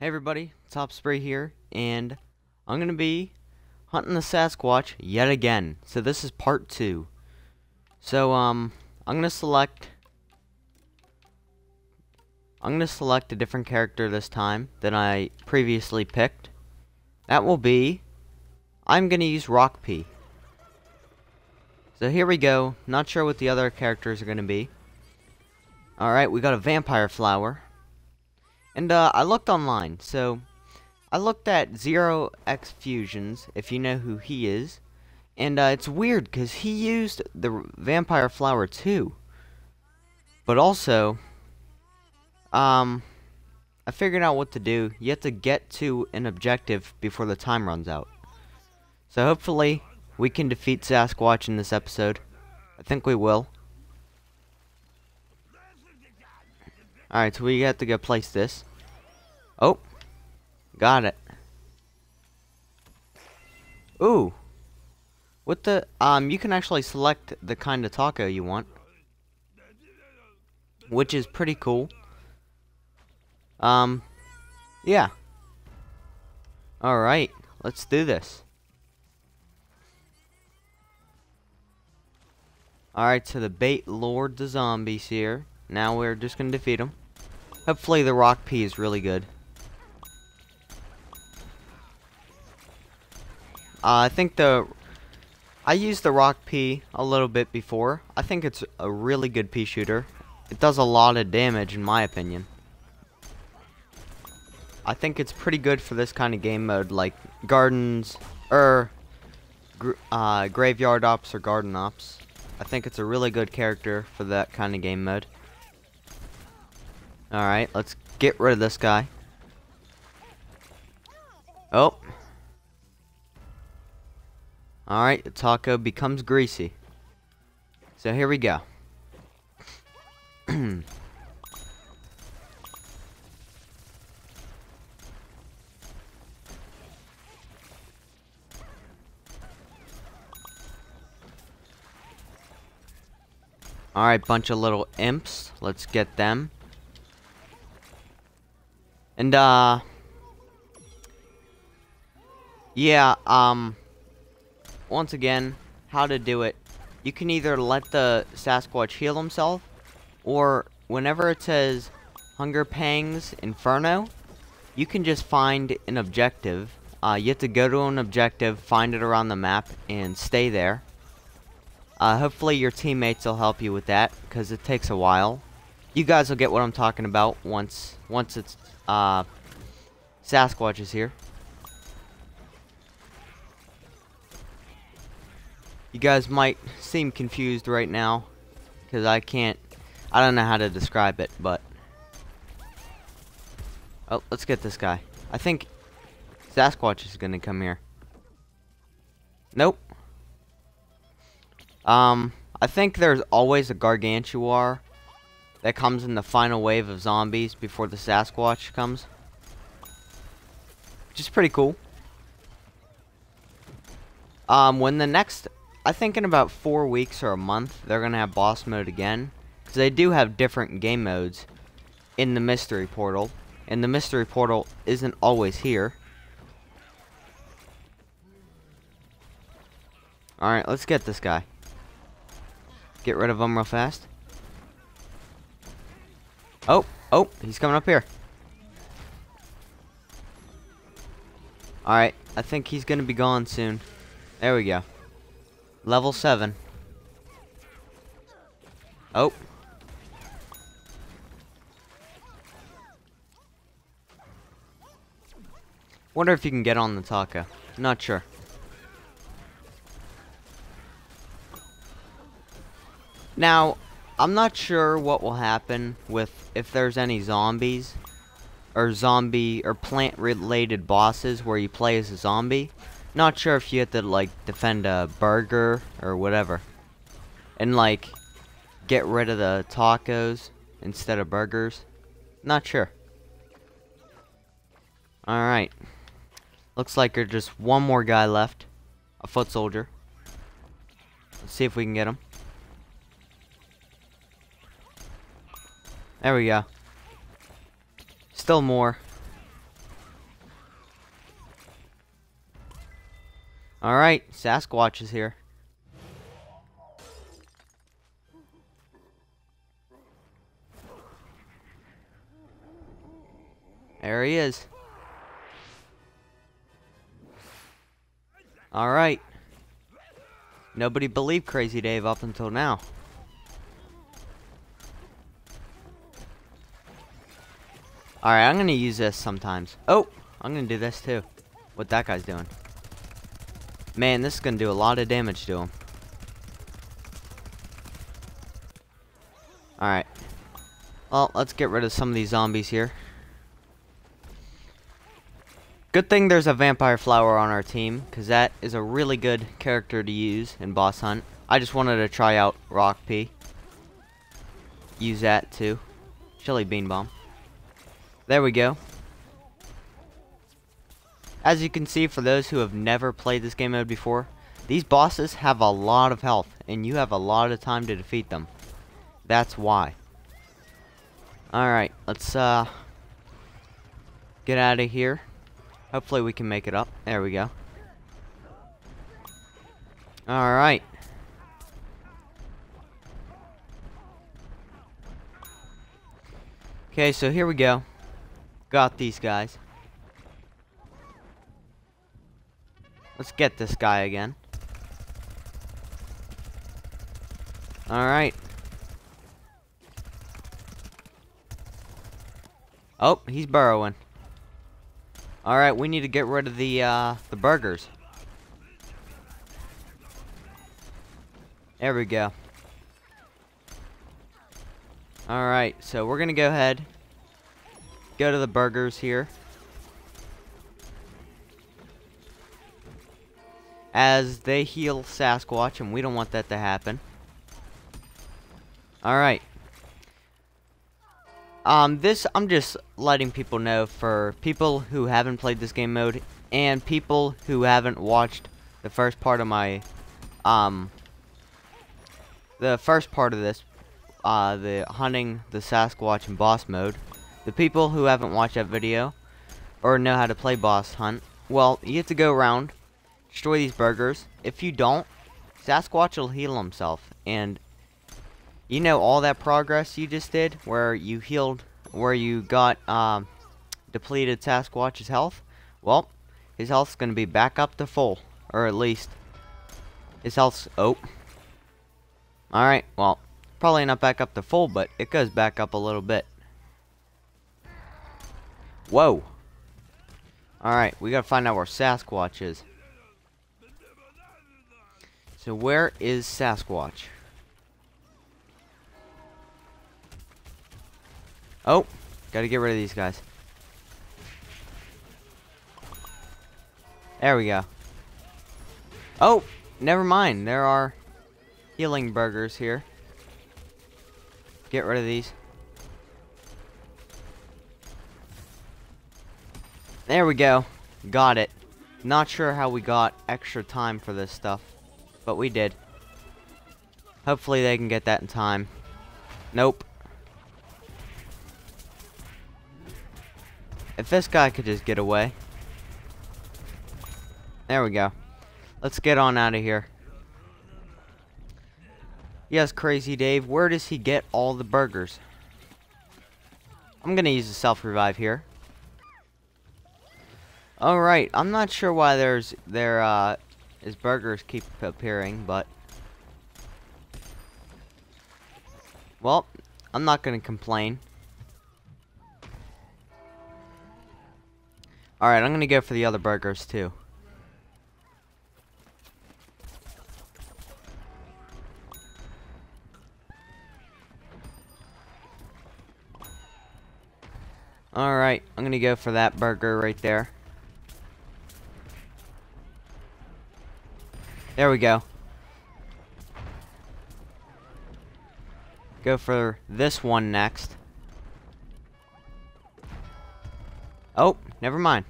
Hey everybody, Top Spree here, and I'm gonna be hunting the Sasquatch yet again. So this is part two. So um, I'm gonna select. I'm gonna select a different character this time than I previously picked. That will be. I'm gonna use Rock Pea. So here we go. Not sure what the other characters are gonna be. Alright, we got a vampire flower. And uh, I looked online, so I looked at Zero X Fusions, if you know who he is, and uh, it's weird because he used the Vampire Flower too. But also, um, I figured out what to do. You have to get to an objective before the time runs out. So hopefully, we can defeat Sasquatch in this episode. I think we will. Alright, so we have to go place this. Oh. Got it. Ooh. What the, um, you can actually select the kind of taco you want. Which is pretty cool. Um, yeah. Alright, let's do this. Alright, so the bait lured the zombies here. Now we're just gonna defeat them. Hopefully the Rock Pea is really good. Uh, I think the... I used the Rock Pea a little bit before. I think it's a really good pea shooter. It does a lot of damage in my opinion. I think it's pretty good for this kind of game mode like gardens er, uh, graveyard ops or garden ops. I think it's a really good character for that kind of game mode. Alright, let's get rid of this guy. Oh. Alright, the taco becomes greasy. So here we go. Alright, bunch of little imps. Let's get them. And, uh... Yeah, um... Once again, how to do it. You can either let the Sasquatch heal himself, or whenever it says Hunger Pangs Inferno, you can just find an objective. Uh, you have to go to an objective, find it around the map, and stay there. Uh, hopefully your teammates will help you with that, because it takes a while. You guys will get what I'm talking about once once it's uh, Sasquatch is here. You guys might seem confused right now, because I can't, I don't know how to describe it, but... Oh, let's get this guy. I think Sasquatch is to come here. Nope. Um, I think there's always a Gargantuar that comes in the final wave of zombies before the Sasquatch comes. Which is pretty cool. Um, when the next, I think in about four weeks or a month, they're going to have boss mode again. Because they do have different game modes in the mystery portal. And the mystery portal isn't always here. Alright, let's get this guy. Get rid of him real fast. Oh, oh, he's coming up here. Alright, I think he's gonna be gone soon. There we go. Level 7. Oh. Wonder if you can get on the taco. Not sure. Now, I'm not sure what will happen with if there's any zombies or zombie or plant related bosses where you play as a zombie. Not sure if you have to like defend a burger or whatever. And like get rid of the tacos instead of burgers. Not sure. Alright. Looks like there's just one more guy left. A foot soldier. Let's see if we can get him. There we go. Still more. Alright, Sasquatch is here. There he is. Alright. Nobody believed Crazy Dave up until now. Alright, I'm gonna use this sometimes. Oh! I'm gonna do this too. What that guy's doing. Man, this is gonna do a lot of damage to him. Alright. Well, let's get rid of some of these zombies here. Good thing there's a vampire flower on our team, because that is a really good character to use in boss hunt. I just wanted to try out Rock Pea. Use that too. Chili Bean Bomb. There we go. As you can see, for those who have never played this game mode before, these bosses have a lot of health, and you have a lot of time to defeat them. That's why. Alright, let's uh, get out of here. Hopefully we can make it up. There we go. Alright. Okay, so here we go. Got these guys. Let's get this guy again. Alright. Oh, he's burrowing. Alright, we need to get rid of the, uh, the burgers. There we go. Alright, so we're gonna go ahead. Go to the burgers here. As they heal Sasquatch, and we don't want that to happen. Alright. Um, this, I'm just letting people know for people who haven't played this game mode and people who haven't watched the first part of my, um, the first part of this, uh, the hunting the Sasquatch in boss mode. The people who haven't watched that video or know how to play boss hunt, well, you have to go around, destroy these burgers. If you don't, Sasquatch will heal himself, and you know all that progress you just did, where you healed, where you got um, depleted Sasquatch's health? Well, his health's going to be back up to full, or at least his health's, oh. Alright, well, probably not back up to full, but it goes back up a little bit. Whoa. Alright, we gotta find out where Sasquatch is. So where is Sasquatch? Oh, gotta get rid of these guys. There we go. Oh, never mind. There are healing burgers here. Get rid of these. There we go. Got it. Not sure how we got extra time for this stuff, but we did. Hopefully they can get that in time. Nope. If this guy could just get away. There we go. Let's get on out of here. Yes, Crazy Dave, where does he get all the burgers? I'm gonna use a self-revive here. Alright, I'm not sure why there's there uh his burgers keep appearing, but Well, I'm not gonna complain. Alright, I'm gonna go for the other burgers too. Alright, I'm gonna go for that burger right there. There we go. Go for this one next. Oh, never mind.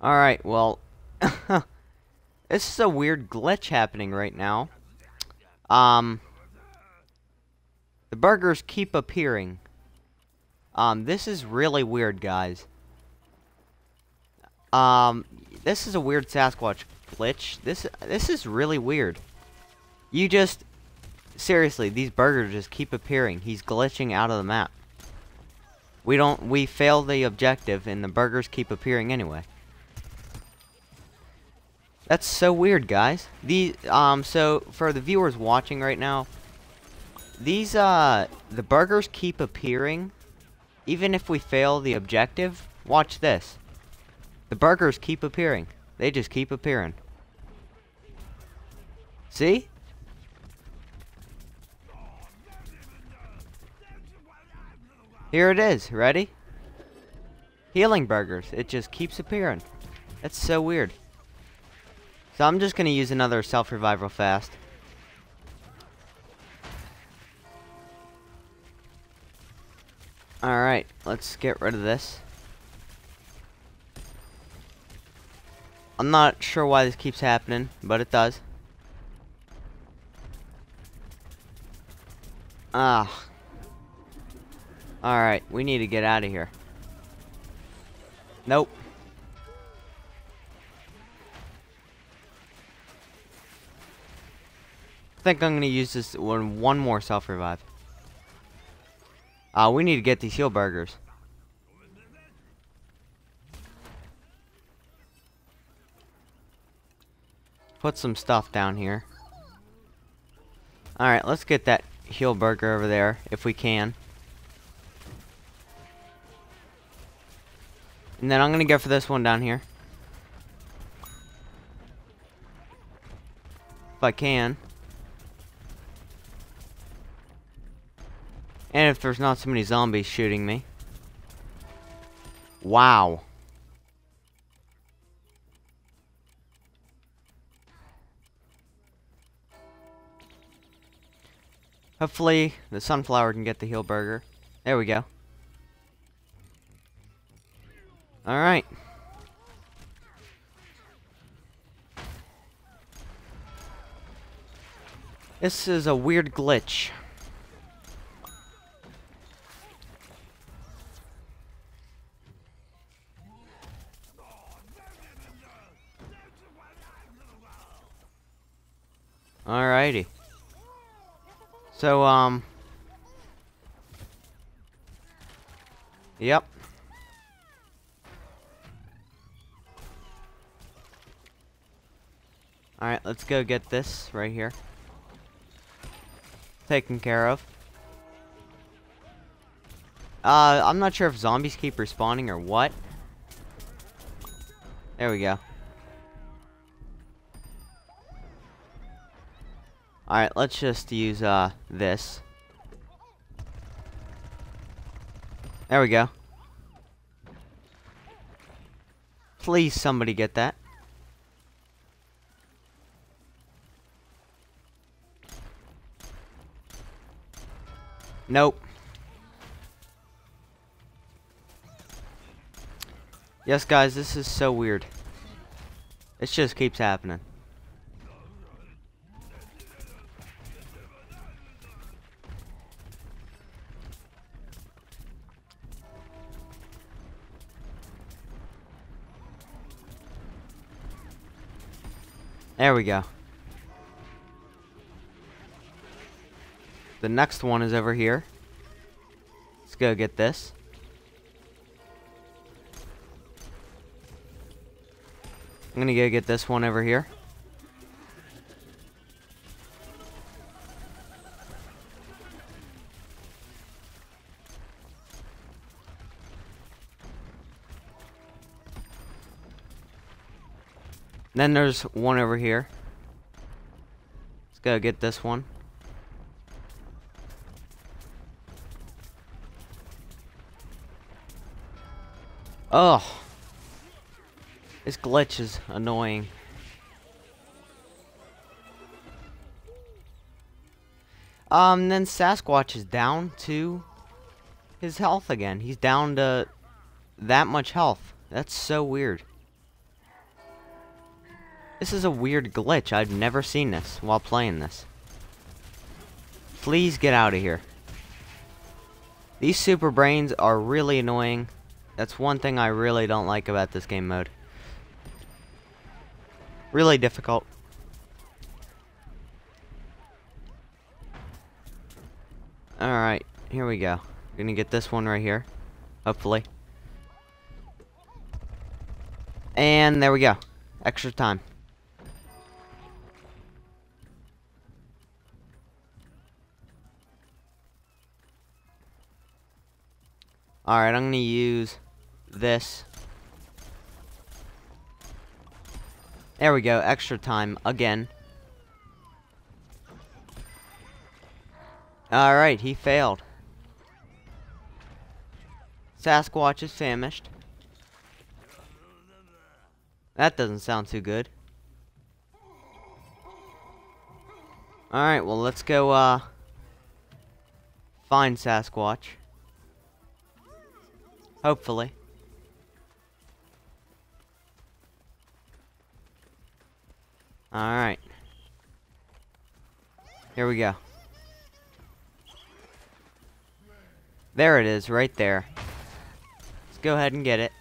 Alright, well... this is a weird glitch happening right now. Um... The burgers keep appearing. Um, this is really weird, guys. Um, this is a weird Sasquatch glitch. This this is really weird. You just seriously, these burgers just keep appearing. He's glitching out of the map. We don't we fail the objective and the burgers keep appearing anyway. That's so weird, guys. The um so for the viewers watching right now, these uh the burgers keep appearing even if we fail the objective. Watch this. The burgers keep appearing. They just keep appearing. See? Here it is. Ready? Healing burgers. It just keeps appearing. That's so weird. So I'm just going to use another self-revival fast. Alright, let's get rid of this. I'm not sure why this keeps happening, but it does. Ah. Alright, we need to get out of here. Nope. I think I'm going to use this one, one more self-revive. Uh, we need to get these heal burgers. Put some stuff down here. Alright, let's get that heal burger over there, if we can. And then I'm going to go for this one down here. If I can. And if there's not so many zombies shooting me. Wow. Hopefully, the sunflower can get the heal burger. There we go. Alright. This is a weird glitch. So, um... Yep. Alright, let's go get this right here. Taken care of. Uh, I'm not sure if zombies keep respawning or what. There we go. Alright, let's just use, uh, this. There we go. Please somebody get that. Nope. Yes, guys, this is so weird. It just keeps happening. There we go. The next one is over here. Let's go get this. I'm gonna go get this one over here. Then there's one over here. Let's go get this one. Oh. This glitch is annoying. Um, then Sasquatch is down to his health again. He's down to that much health. That's so weird. This is a weird glitch. I've never seen this while playing this. Please get out of here. These super brains are really annoying. That's one thing I really don't like about this game mode. Really difficult. Alright, here we go. Gonna get this one right here. Hopefully. And there we go. Extra time. Alright, I'm gonna use this. There we go, extra time again. Alright, he failed. Sasquatch is famished. That doesn't sound too good. Alright, well let's go, uh... Find Sasquatch. Hopefully. Alright. Here we go. There it is, right there. Let's go ahead and get it.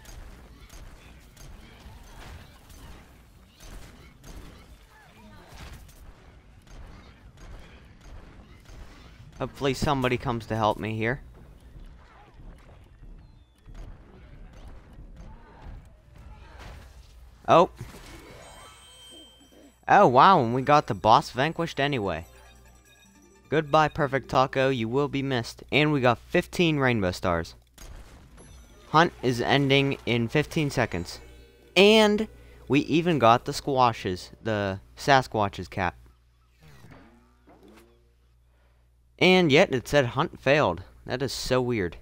Hopefully somebody comes to help me here. Oh. Oh, wow, and we got the boss vanquished anyway. Goodbye, Perfect Taco, you will be missed. And we got 15 rainbow stars. Hunt is ending in 15 seconds. And we even got the squashes, the Sasquatch's cap. And yet it said hunt failed. That is so weird.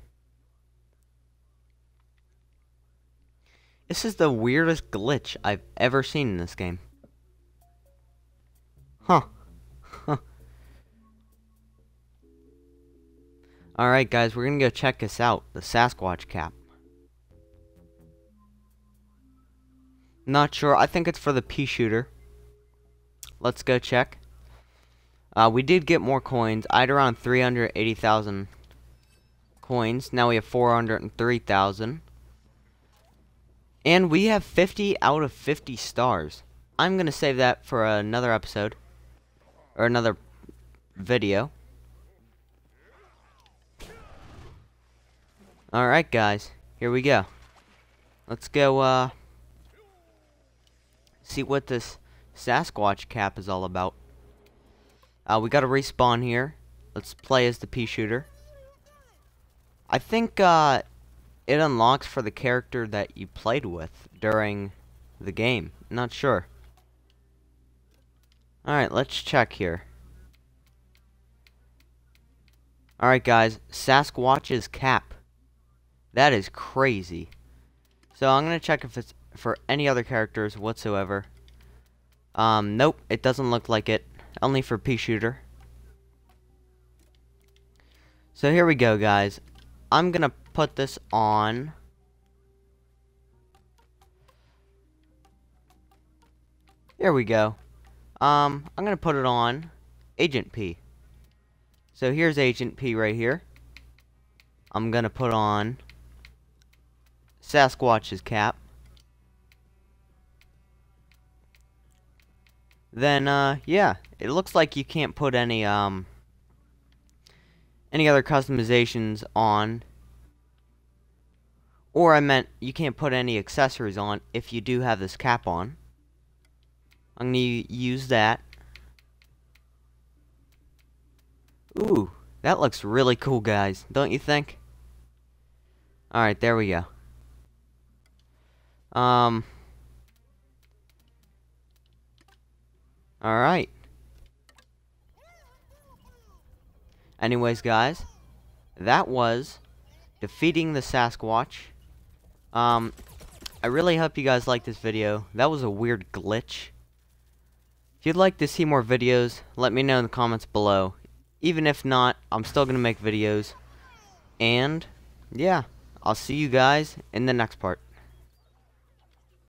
This is the weirdest glitch I've ever seen in this game. Huh. Alright guys, we're gonna go check this out. The Sasquatch cap. Not sure. I think it's for the pea shooter. Let's go check. Uh, we did get more coins. I had around 380,000 coins. Now we have 403,000. And we have 50 out of 50 stars. I'm going to save that for another episode. Or another video. Alright, guys. Here we go. Let's go, uh... See what this Sasquatch cap is all about. Uh, we gotta respawn here. Let's play as the pea shooter. I think, uh it unlocks for the character that you played with during the game. Not sure. Alright, let's check here. Alright guys, Sasquatch's cap. That is crazy. So I'm going to check if it's for any other characters whatsoever. Um, nope, it doesn't look like it. Only for Pea Shooter. So here we go, guys. I'm gonna put this on. There we go. Um, I'm gonna put it on Agent Pea. So here's Agent Pea right here. I'm gonna put on Sasquatch's cap. Then, uh, yeah, it looks like you can't put any, um, any other customizations on. Or I meant you can't put any accessories on if you do have this cap on. I'm going to use that. Ooh, that looks really cool, guys. Don't you think? Alright, there we go. Um... Alright. Anyways, guys, that was defeating the Sasquatch. Um, I really hope you guys liked this video. That was a weird glitch. If you'd like to see more videos, let me know in the comments below. Even if not, I'm still going to make videos. And, yeah, I'll see you guys in the next part.